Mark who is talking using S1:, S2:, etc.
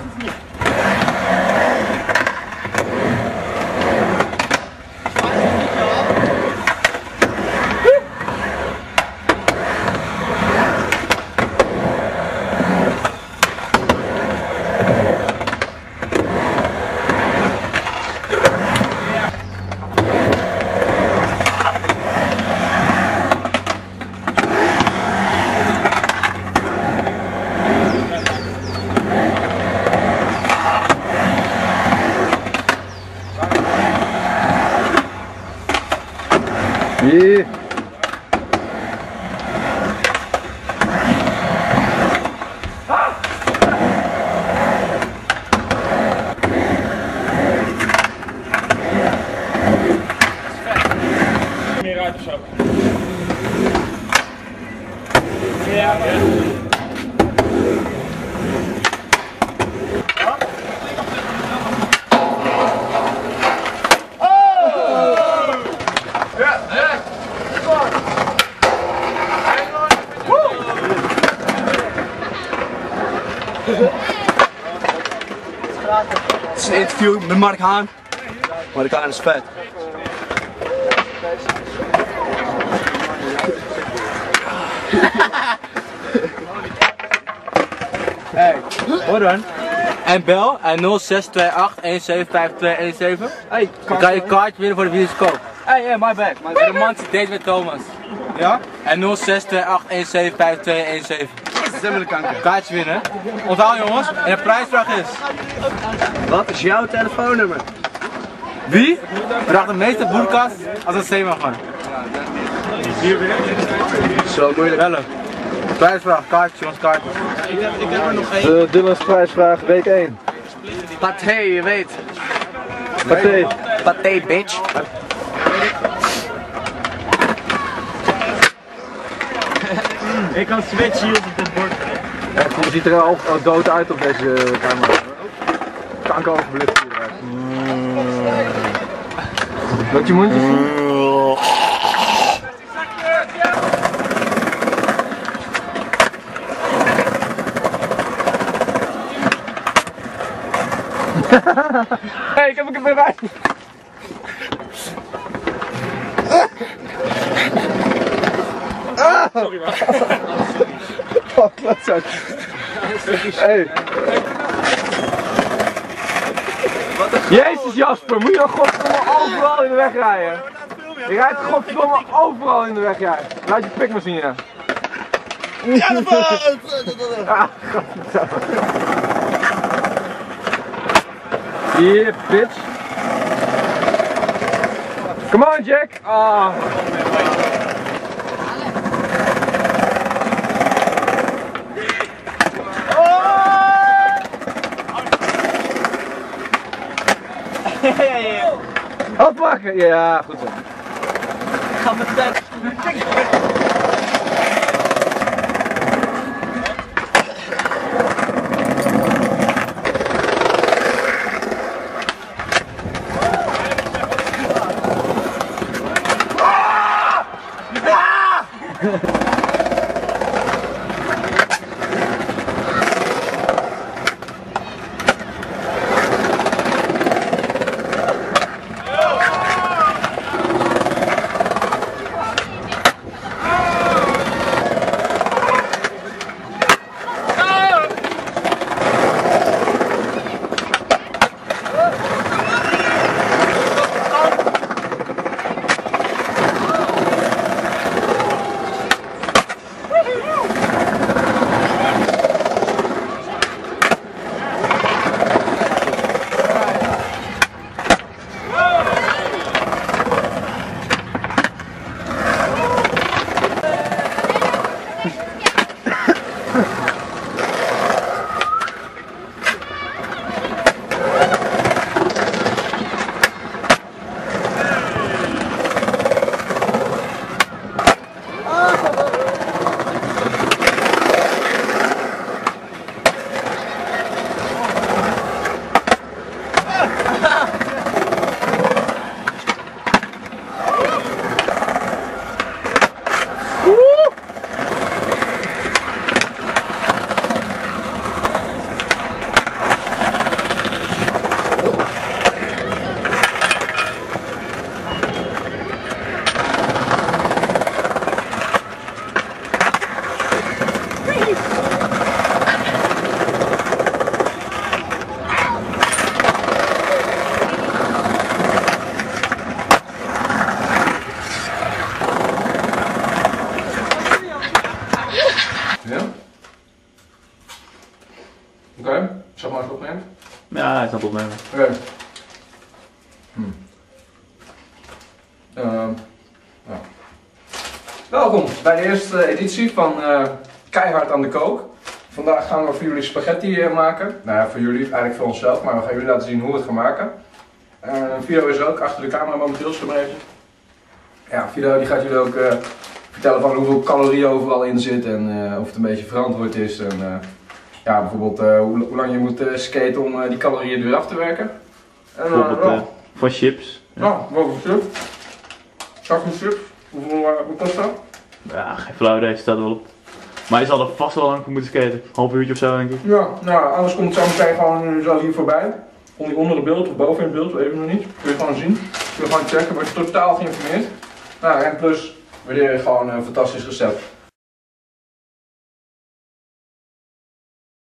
S1: Yeah.
S2: 一
S3: Het is een interview met Mark Haan. Mark Haan is vet. Hey, hoor dan. En bel en 0628 175217. Hey, kan je een kaartje winnen voor de bioscoop. Hey, yeah, my bad. My romantische date met Thomas. Ja? En 0628 175217. Zemmelenkanker. Kaartje winnen. Onthoud jongens. En de prijsvraag is. Wat is jouw telefoonnummer? Wie draagt de meeste boerkast als een zeeman? Zo moeilijk. Bellen. Prijsvraag, kaartje, jongens, kaartje. Ik heb er nog één.
S1: De Dylan's prijsvraag week 1.
S3: Pathé, je weet.
S1: Pathé.
S3: Pathé, bitch.
S2: Ik kan switchen hier op het bord.
S1: Echt, je ziet er al dood uit op deze camera. Kanker overbelicht hieruit. Laat je mondje zien. hey, ik heb een bereid.
S2: Sorry man.
S1: Oh, klootzak. Hey. Jezus Jasper, moet je dan godverdomme overal in de weg rijden? Je rijdt godverdomme overal in de weg, jij. Laat je pik maar zien, ja. Ja, dat Ah. Yeah, bitch. Come on, Jack. Ah. Ja, ja, ja. Ja, oh, goed zo.
S3: Ik ga tijd. Ah! Ah! Meteen.
S1: Zal maar eens opnemen?
S4: Ja, is aan het opnemen.
S1: Oké. Hm. Ehm, ja. Welkom bij de eerste editie van eh, Keihard aan de Kook. Vandaag gaan we voor jullie spaghetti eh, maken. Nou ja, voor jullie, eigenlijk voor onszelf, maar we gaan jullie laten zien hoe we het gaan maken. Eh Video is ook achter de camera momenteel, stel maar even. Ja, Video die gaat jullie ook eh, vertellen van hoeveel calorieën overal in zit en eh, of het een beetje verantwoord is. En, eh, ja, bijvoorbeeld eh, hoe, hoe lang je moet eh, skaten om eh, die calorieën er weer af te werken. En,
S4: Bijvoorbeeld van chips. Ja.
S1: Wat voor chips? Chips? Hoeveel hoe kost dat?
S4: Ja, geen flauw idee, staat wel op. Maar je zal er vast wel lang voor moeten skaten. Half uurtje of zo, denk ik.
S1: Ja, nou, anders komt het zo meteen gewoon zo hier voorbij. Onder, onder het beeld of boven in het beeld, even nog niet. Kun je gewoon zien. Kun je gewoon checken, word je totaal geïnformeerd. Nou, en plus, je gewoon een fantastisch recept